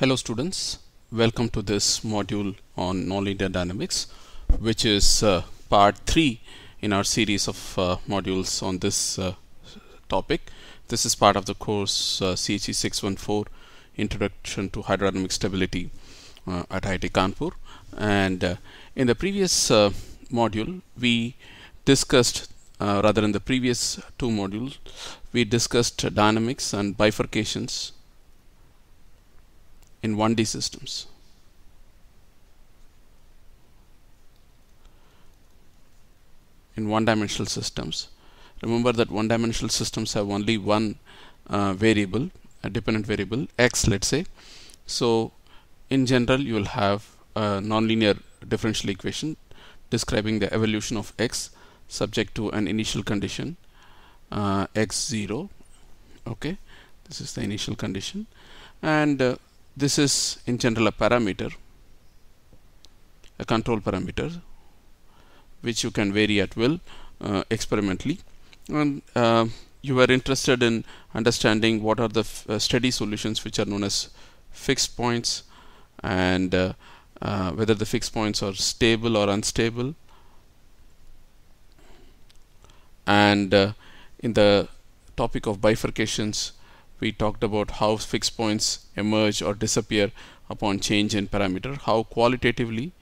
Hello students, welcome to this module on nonlinear dynamics which is uh, part 3 in our series of uh, modules on this uh, topic. This is part of the course uh, CHE 614 Introduction to Hydrodynamic Stability uh, at IIT Kanpur and uh, in the previous module we discussed rather in the previous two modules we discussed dynamics and bifurcations in 1D systems. In one-dimensional systems, remember that one-dimensional systems have only one uh, variable, a dependent variable x, let's say. So, in general, you will have a nonlinear differential equation describing the evolution of x subject to an initial condition uh, x0. Okay, this is the initial condition, and uh, this is in general a parameter a control parameter which you can vary at will uh, experimentally. And uh, you are interested in understanding what are the uh, steady solutions which are known as fixed points and uh, uh, whether the fixed points are stable or unstable. And uh, in the topic of bifurcations we talked about how fixed points emerge or disappear upon change in parameter, how qualitatively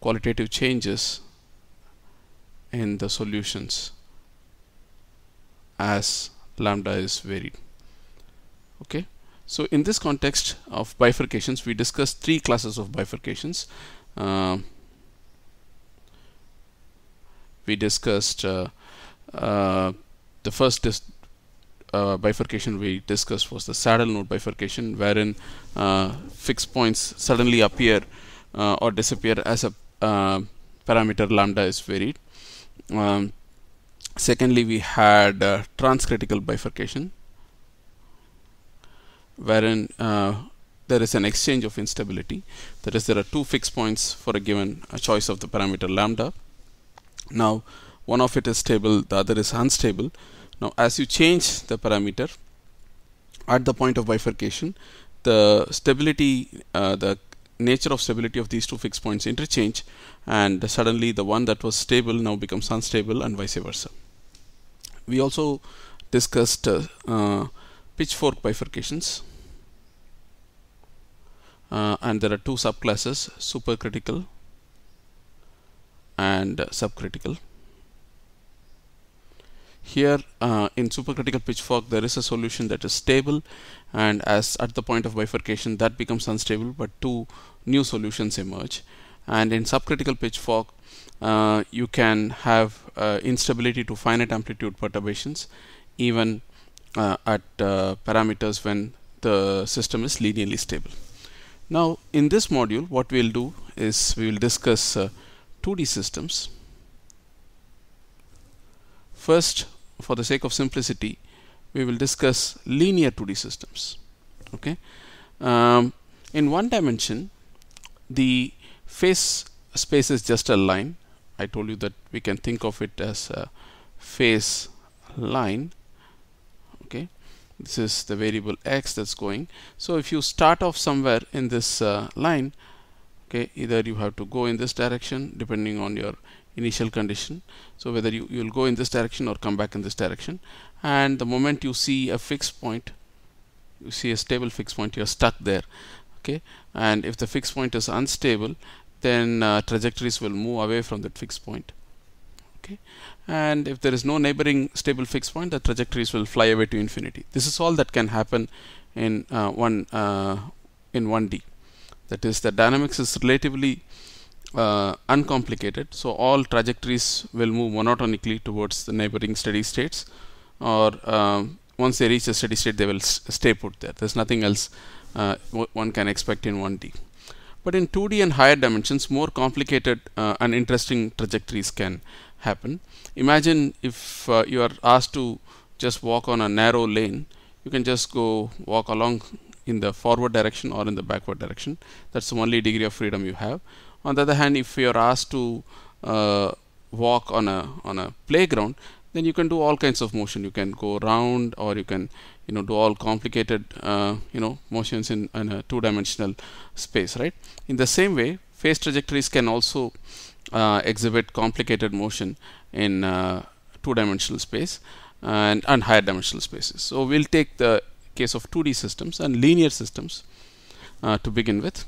qualitative changes in the solutions as lambda is varied. Okay. So in this context of bifurcations, we discussed three classes of bifurcations. Uh, we discussed uh, uh, the first uh, bifurcation we discussed was the saddle node bifurcation wherein uh, fixed points suddenly appear uh, or disappear as a uh, parameter lambda is varied. Um, secondly we had uh, transcritical bifurcation wherein there is an exchange of instability. That is there are two fixed points for a given choice of the parameter lambda. Now one of it is stable the other is unstable now as you change the parameter at the point of bifurcation the stability uh, the nature of stability of these two fixed points interchange and suddenly the one that was stable now becomes unstable and vice versa. We also discussed uh, uh, pitchfork bifurcations uh, and there are two subclasses supercritical and subcritical here uh, in supercritical pitchfork there is a solution that is stable and as at the point of bifurcation that becomes unstable but two new solutions emerge and in subcritical pitchfork uh, you can have uh, instability to finite amplitude perturbations even uh, at uh, parameters when the system is linearly stable. Now in this module what we will do is we will discuss 2D uh, systems. First for the sake of simplicity we will discuss linear 2D systems okay? Um, in one dimension the phase space is just a line. I told you that we can think of it as a phase line okay? This is the variable x that's going. So if you start off somewhere in this uh, line okay either you have to go in this direction depending on your initial condition. So whether you you will go in this direction or come back in this direction. And the moment you see a fixed point you see a stable fixed point you're stuck there. Okay? And if the fixed point is unstable then uh, trajectories will move away from that fixed point. Okay? And if there is no neighboring stable fixed point the trajectories will fly away to infinity. This is all that can happen in uh, one uh, in 1D that is the dynamics is relatively uh, uncomplicated. So all trajectories will move monotonically towards the neighboring steady states or um, once they reach a steady state they will stay put there. There's nothing else uh, one can expect in 1D but in 2D and higher dimensions more complicated uh, and interesting trajectories can happen. Imagine if uh, you are asked to just walk on a narrow lane you can just go walk along in the forward direction or in the backward direction. That's the only degree of freedom you have on the other hand if you are asked to uh, walk on a on a playground then you can do all kinds of motion. You can go round or you can you know do all complicated uh, you know motions in, in a two-dimensional space right? In the same way phase trajectories can also uh, exhibit complicated motion in uh, two-dimensional space and, and higher dimensional spaces. So we'll take the case of 2d systems and linear systems uh, to begin with.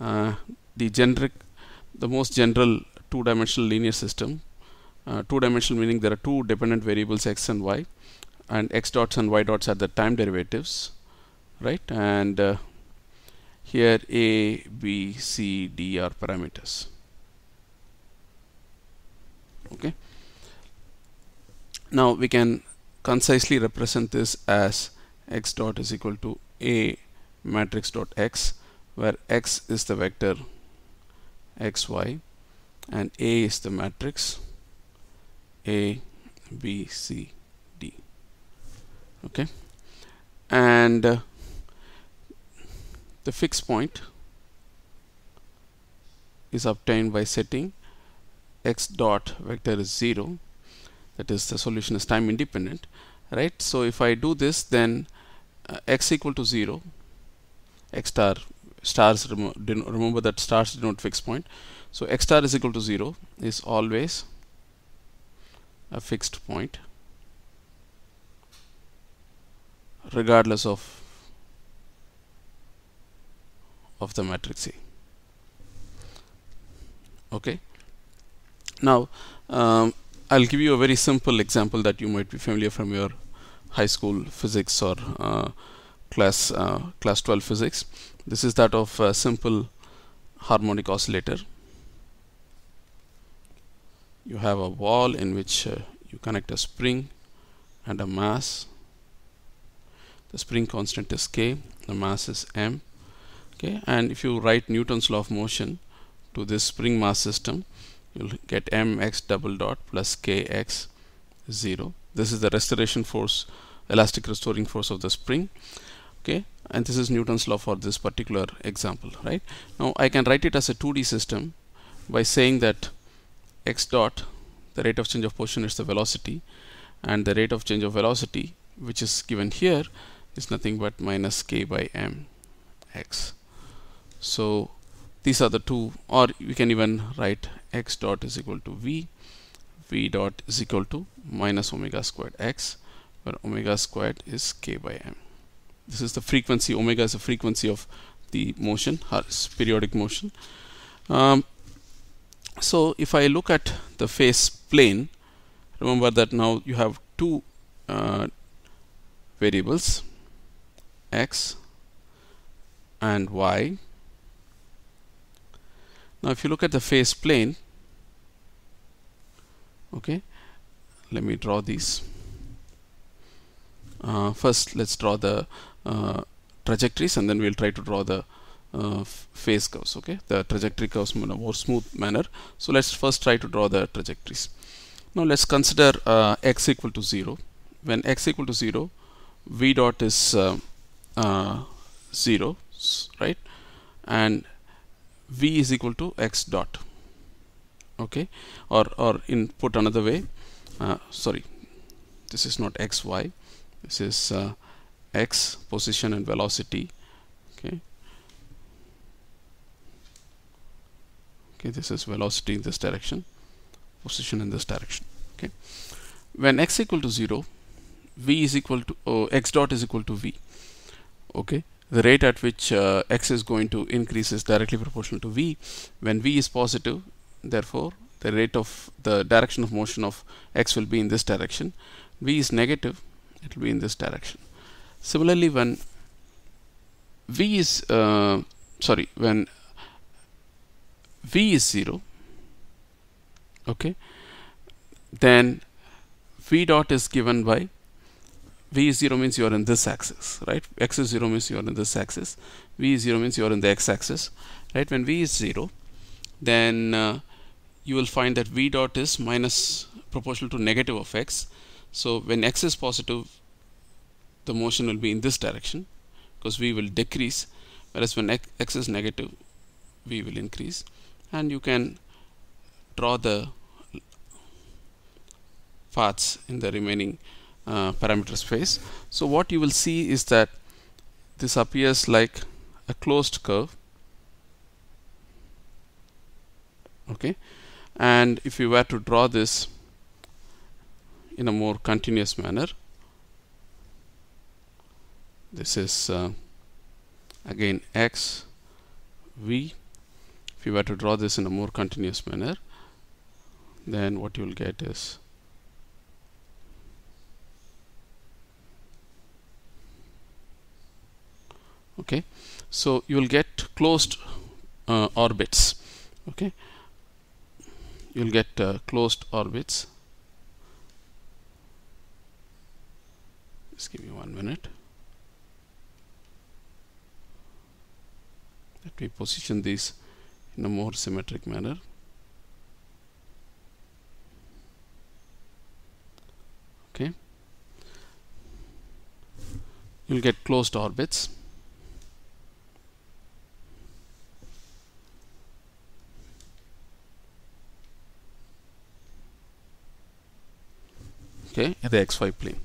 Uh, the generic the most general two-dimensional linear system. Uh, two-dimensional meaning there are two dependent variables x and y and x dots and y dots are the time derivatives right? And uh, here a b c d are parameters. Okay? Now we can concisely represent this as x dot is equal to a matrix dot x where x is the vector xy and a is the matrix a b c d. Okay? And uh, the fixed point is obtained by setting x dot vector is 0 that is the solution is time independent right? So if I do this then uh, x equal to 0 x star stars remember that stars denote fixed point. So x star is equal to 0 is always a fixed point regardless of of the matrix A okay? Now um, I'll give you a very simple example that you might be familiar from your high school physics or uh, class uh, class 12 physics this is that of a simple harmonic oscillator. You have a wall in which uh, you connect a spring and a mass. The spring constant is k the mass is m okay and if you write Newton's law of motion to this spring mass system you'll get mx double dot plus kx 0 this is the restoration force elastic restoring force of the spring okay and this is Newton's law for this particular example right? Now I can write it as a 2d system by saying that x dot the rate of change of position is the velocity and the rate of change of velocity which is given here is nothing but minus k by m x. So these are the two or we can even write x dot is equal to v v dot is equal to minus omega squared x where omega squared is k by m this is the frequency omega is the frequency of the motion periodic motion. Um, so if I look at the phase plane remember that now you have two uh, variables x and y. Now if you look at the phase plane okay let me draw these. Uh, first let's draw the trajectories and then we'll try to draw the uh, phase curves okay? The trajectory curves in a more smooth manner. So let's first try to draw the trajectories. Now let's consider uh, x equal to 0 when x equal to 0 v dot is uh, uh, 0 right? And v is equal to x dot okay? Or or in put another way uh, sorry this is not x y. This is uh, x position and velocity okay. Okay this is velocity in this direction position in this direction okay. When x equal to 0 v is equal to oh, x dot is equal to v okay. The rate at which uh, x is going to increase is directly proportional to v. When v is positive therefore the rate of the direction of motion of x will be in this direction. V is negative it will be in this direction similarly when v is uh, sorry when v is 0 okay then v dot is given by v is 0 means you are in this axis right? X is 0 means you are in this axis. V is 0 means you are in the x axis right? When v is 0 then uh, you will find that v dot is minus proportional to negative of x. So when x is positive the motion will be in this direction because v will decrease whereas when x is negative v will increase. And you can draw the paths in the remaining uh, parameter space. So what you will see is that this appears like a closed curve. Okay? And if you were to draw this in a more continuous manner this is uh, again x v. If you were to draw this in a more continuous manner then what you will get is okay. So you will get closed uh, orbits okay. You will get uh, closed orbits. Just give me one minute me position these in a more symmetric manner. Okay. You'll get closed orbits. Okay in the xy plane.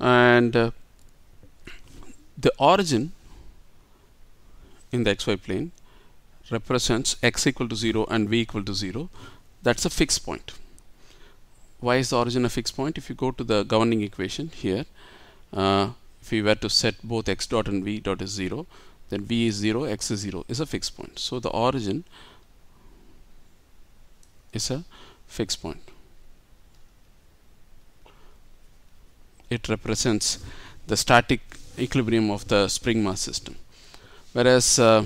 And uh, the origin in the xy plane represents x equal to 0 and v equal to 0 that's a fixed point. Why is the origin a fixed point? If you go to the governing equation here uh, if we were to set both x dot and v dot is 0 then v is 0 x is 0 is a fixed point. So the origin is a fixed point. It represents the static equilibrium of the spring mass system whereas uh,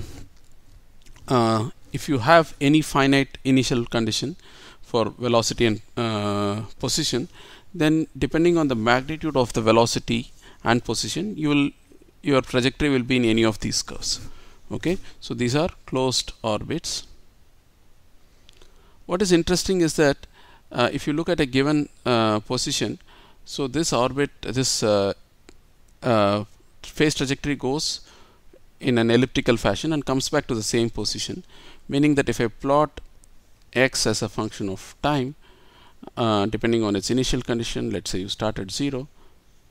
uh, if you have any finite initial condition for velocity and uh, position then depending on the magnitude of the velocity and position you will your trajectory will be in any of these curves. Okay? So these are closed orbits. What is interesting is that uh, if you look at a given uh, position so this orbit this uh, phase trajectory goes in an elliptical fashion and comes back to the same position meaning that if I plot x as a function of time uh, depending on its initial condition let's say you start at 0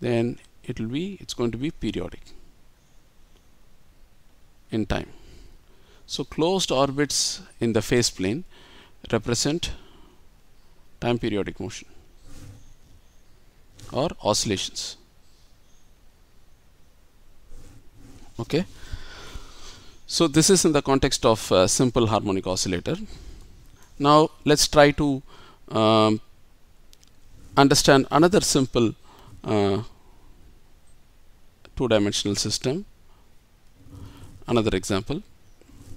then it will be it's going to be periodic in time. So closed orbits in the phase plane represent time periodic motion or oscillations. Okay so this is in the context of simple harmonic oscillator. Now let's try to um, understand another simple uh, two-dimensional system. Another example.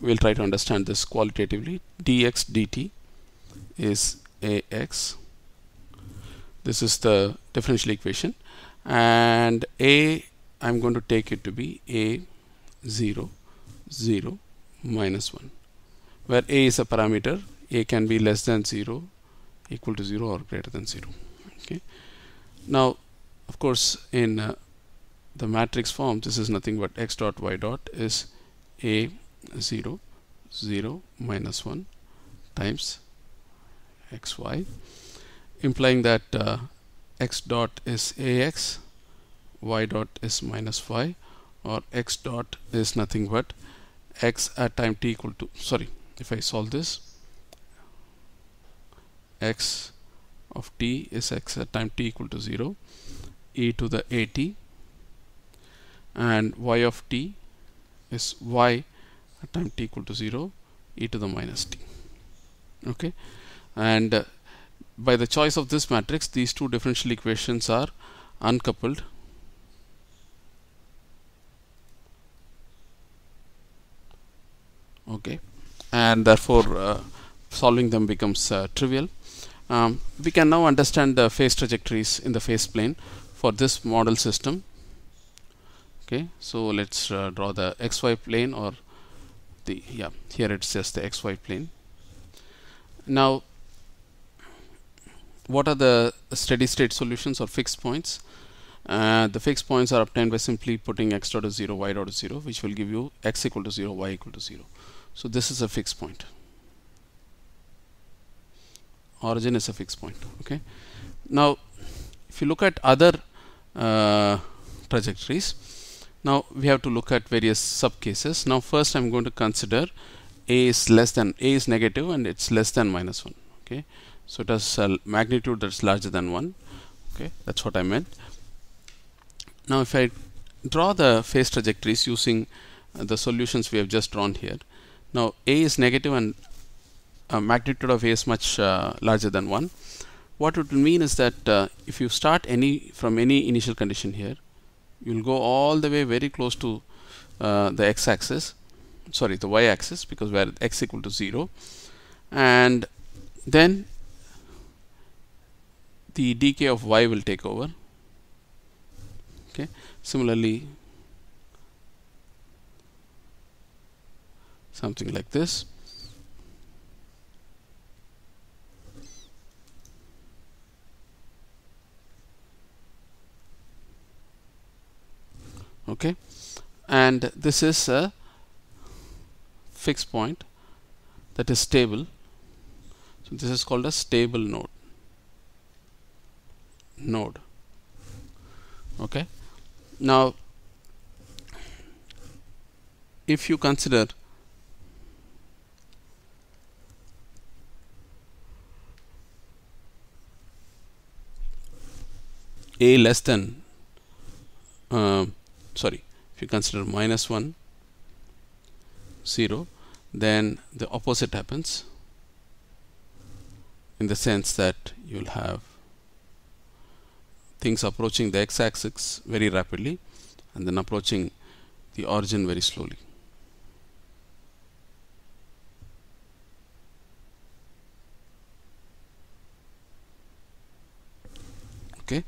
We'll try to understand this qualitatively. Dx dt is ax this is the differential equation. And a I'm going to take it to be a 0 0 minus 1 where a is a parameter a can be less than 0 equal to 0 or greater than 0 okay? Now of course in uh, the matrix form this is nothing but x dot y dot is a 0 0 minus 1 times xy implying that uh, x dot is ax y dot is minus y or x dot is nothing but x at time t equal to sorry if I solve this x of t is x at time t equal to 0 e to the at and y of t is y at time t equal to 0 e to the minus t okay? And uh, by the choice of this matrix these two differential equations are uncoupled okay. And therefore uh, solving them becomes uh, trivial. Um, we can now understand the phase trajectories in the phase plane for this model system. Okay. So let's uh, draw the xy plane or the yeah here it's just the xy plane. Now what are the steady state solutions or fixed points? Uh, the fixed points are obtained by simply putting x dot is 0 y dot is 0 which will give you x equal to 0 y equal to 0 so this is a fixed point origin is a fixed point okay now if you look at other uh, trajectories. Now we have to look at various subcases. Now first I'm going to consider a is less than a is negative and it's less than minus 1 okay so it has a magnitude that's larger than 1 okay that's what I meant now if I draw the phase trajectories using the solutions we have just drawn here now a is negative and uh, magnitude of a is much uh, larger than 1 what it will mean is that uh, if you start any from any initial condition here you will go all the way very close to uh, the x-axis sorry the y-axis because we are at x equal to 0 and then the decay of y will take over. Okay? Similarly something like this. Okay. And this is a fixed point that is stable. So this is called a stable node. Node. Okay. Now if you consider a less than uh, sorry if you consider minus 1 0 then the opposite happens in the sense that you'll have things approaching the x-axis very rapidly and then approaching the origin very slowly. Okay,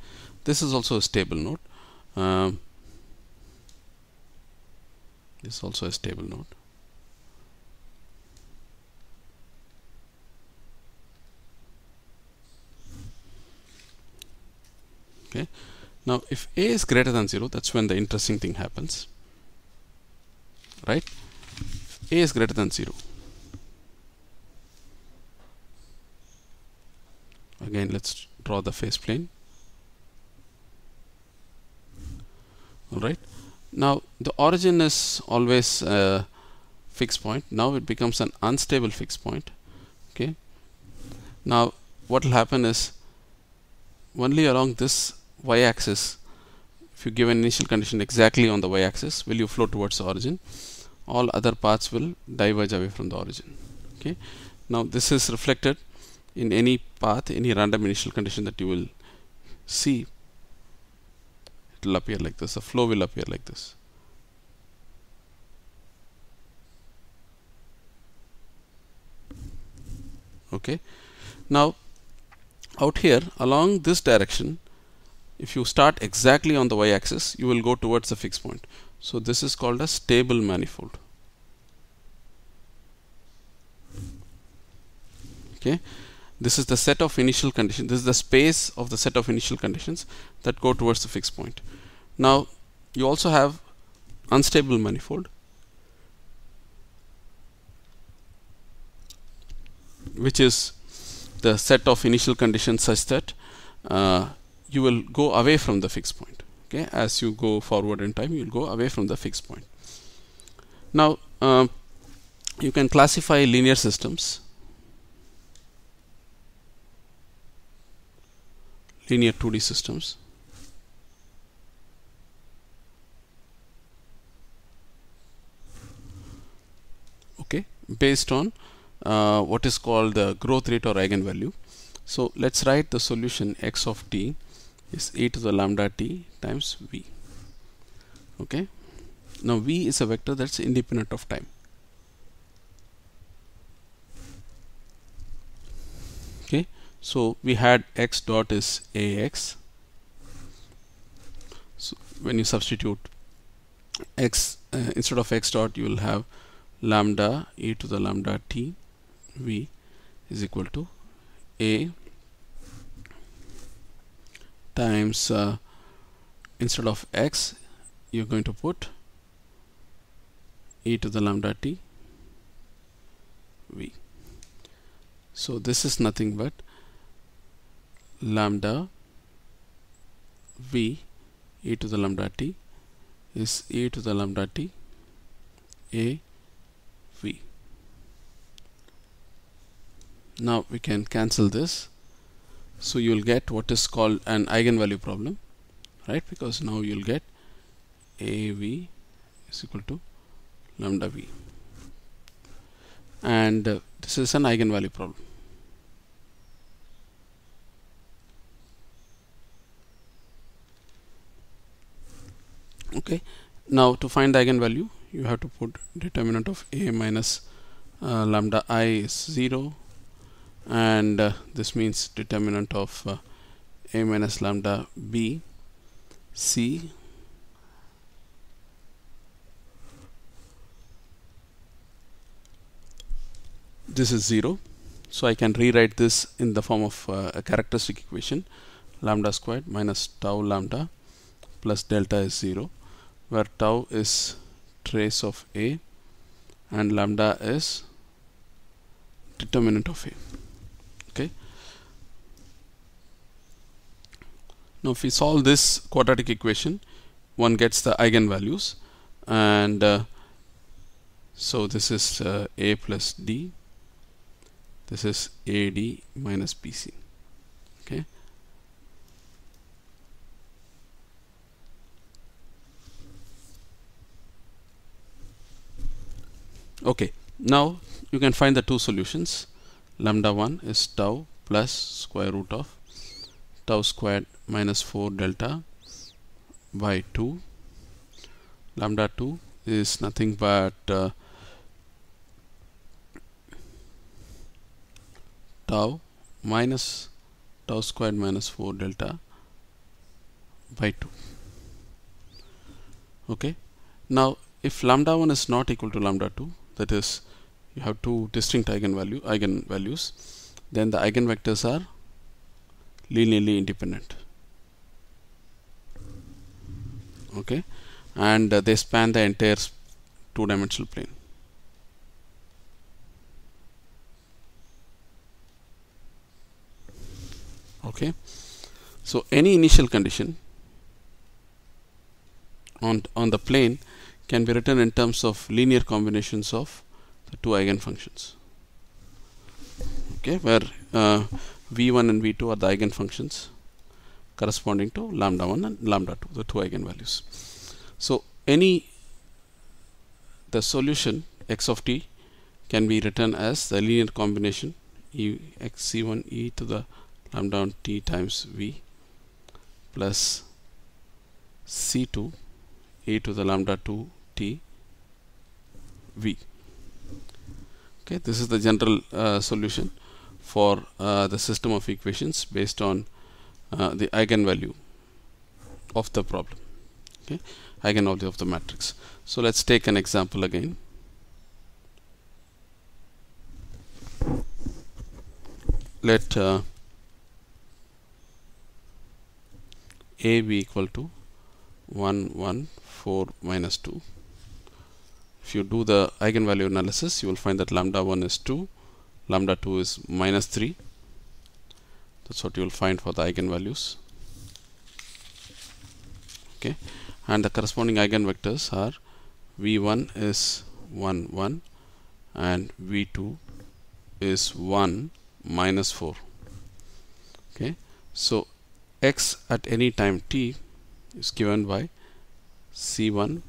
this is also a stable node. Um, this is also a stable node. okay. Now if a is greater than 0 that's when the interesting thing happens. Right? If a is greater than 0 again let's draw the phase plane alright. Now the origin is always a fixed point. Now it becomes an unstable fixed point. Okay. Now what will happen is only along this y-axis if you give an initial condition exactly on the y-axis will you flow towards the origin. All other paths will diverge away from the origin. Okay. Now this is reflected in any path any random initial condition that you will see it will appear like this. The flow will appear like this. Okay. Now out here along this direction if you start exactly on the y-axis you will go towards the fixed point. So this is called a stable manifold. Okay this is the set of initial conditions this is the space of the set of initial conditions that go towards the fixed point. Now you also have unstable manifold. Which is the set of initial conditions such that uh, you will go away from the fixed point okay? As you go forward in time you will go away from the fixed point. Now um, you can classify linear systems linear 2D systems. Okay based on uh, what is called the growth rate or eigenvalue. So let's write the solution x of t is e to the lambda t times v. Okay? Now v is a vector that's independent of time okay so we had x dot is ax. So when you substitute x uh, instead of x dot you will have lambda e to the lambda t v is equal to a times uh, instead of x you're going to put e to the lambda t v. So this is nothing but lambda v e to the lambda t is e to the lambda t a v. Now we can cancel this. So you will get what is called an eigenvalue problem right? Because now you'll get AV is equal to lambda V. And uh, this is an eigenvalue problem okay. Now to find the eigenvalue you have to put determinant of a minus uh, lambda i is 0 and uh, this means determinant of uh, a minus lambda b c this is 0 so I can rewrite this in the form of uh, a characteristic equation lambda squared minus tau lambda plus delta is 0 where tau is trace of a and lambda is determinant of a. Okay? Now if we solve this quadratic equation one gets the eigenvalues and uh, so this is uh, a plus d this is AD minus BC okay okay now you can find the two solutions. Lambda 1 is tau plus square root of tau squared minus 4 delta by 2 lambda 2 is nothing but uh, tau minus tau squared minus 4 delta by 2 okay now if lambda 1 is not equal to lambda 2 that is you have two distinct eigenvalue eigenvalues then the eigenvectors are linearly independent. Okay? And uh, they span the entire two dimensional plane. Okay? So any initial condition on on the plane can be written in terms of linear combinations of the two eigenfunctions. Okay where uh, v1 and v2 are the eigenfunctions corresponding to lambda 1 and lambda 2 the two eigenvalues. So any the solution x of t can be written as the linear combination e x c1 e to the lambda 1 t times v plus c2 e to the lambda 2 t v okay this is the general uh, solution for uh, the system of equations based on uh, the eigenvalue of the problem. Okay eigenvalue of the matrix. So let's take an example again. Let uh, a be equal to 1 1 4 minus 2 if you do the eigenvalue analysis you will find that lambda 1 is 2 lambda 2 is minus 3 that's what you will find for the eigenvalues. Okay. And the corresponding eigenvectors are v1 is 1 1 and v2 is 1 minus 4 okay. So x at any time t is given by c1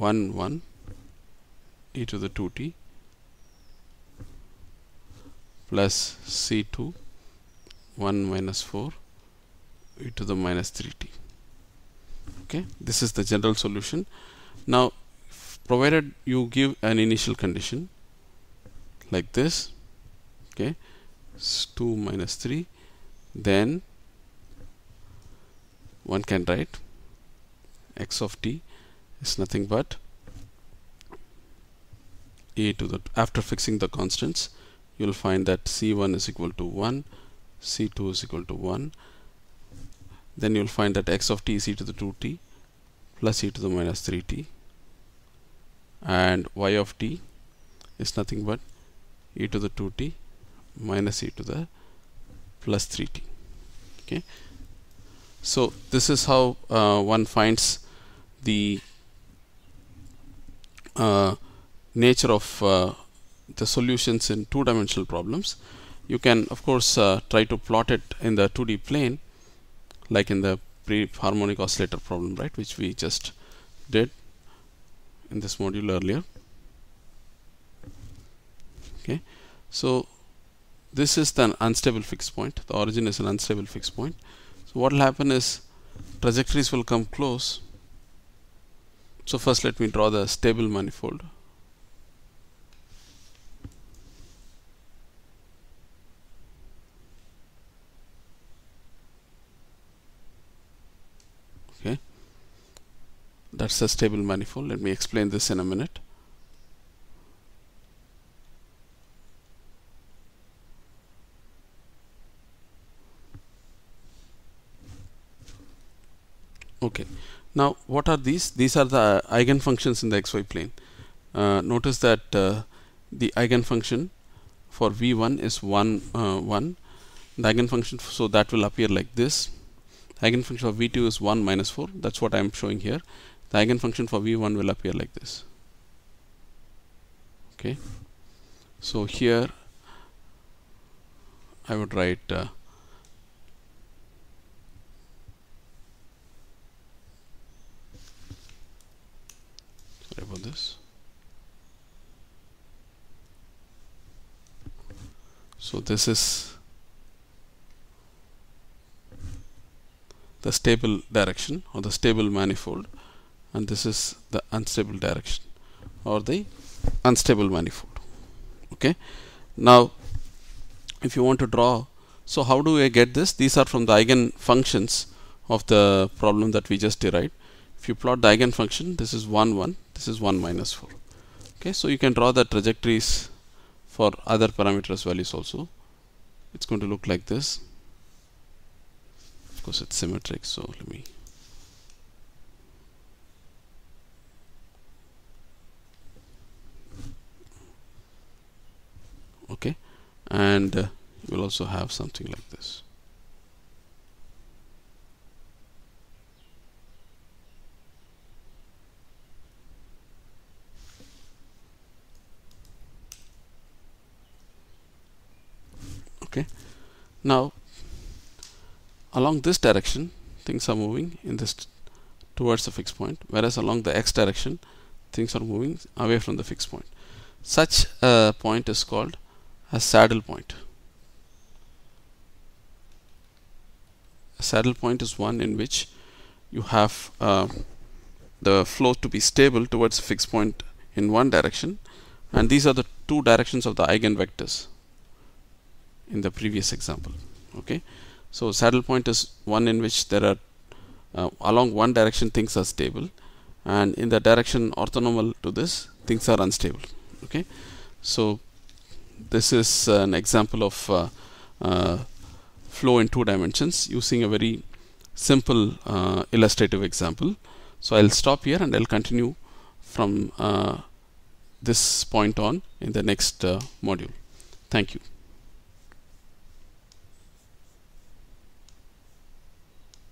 1 1 e to the 2t plus c2 1 minus 4 e to the minus 3t okay? This is the general solution. Now provided you give an initial condition like this okay? 2 minus 3 then one can write x of t is nothing but a to the after fixing the constants you will find that c1 is equal to 1 c2 is equal to 1 then you will find that x of t is e to the 2t plus e to the minus 3t and y of t is nothing but e to the 2t minus e to the plus 3t okay. So this is how uh, one finds the uh, nature of uh, the solutions in two-dimensional problems. You can of course uh, try to plot it in the 2d plane like in the pre-harmonic oscillator problem right which we just did in this module earlier. Okay. So this is the unstable fixed point. The origin is an unstable fixed point. So what will happen is trajectories will come close so first let me draw the stable manifold. Okay. That's a stable manifold. Let me explain this in a minute. Okay now what are these? These are the eigenfunctions in the xy plane. Uh, notice that uh, the eigenfunction for v1 is 1 uh, 1 the eigenfunction so that will appear like this. The eigenfunction of v2 is 1 minus 4 that's what I am showing here. The eigenfunction for v1 will appear like this. Okay. So here I would write about this. So this is the stable direction or the stable manifold and this is the unstable direction or the unstable manifold. Okay? Now if you want to draw so how do I get this? These are from the eigen functions of the problem that we just derived. If you plot the eigenfunction this is 1 1 this is 1 minus 4 okay so you can draw the trajectories for other parameters values also. It's going to look like this. Of course it's symmetric so let me okay and uh, you will also have something like this okay. Now along this direction things are moving in this towards the fixed point whereas along the x direction things are moving away from the fixed point. Such a point is called a saddle point. A saddle point is one in which you have uh, the flow to be stable towards a fixed point in one direction and these are the two directions of the eigenvectors in the previous example okay? So saddle point is one in which there are uh, along one direction things are stable and in the direction orthonormal to this things are unstable okay? So this is an example of uh, uh, flow in two dimensions using a very simple uh, illustrative example. So I'll stop here and I'll continue from uh, this point on in the next uh, module. Thank you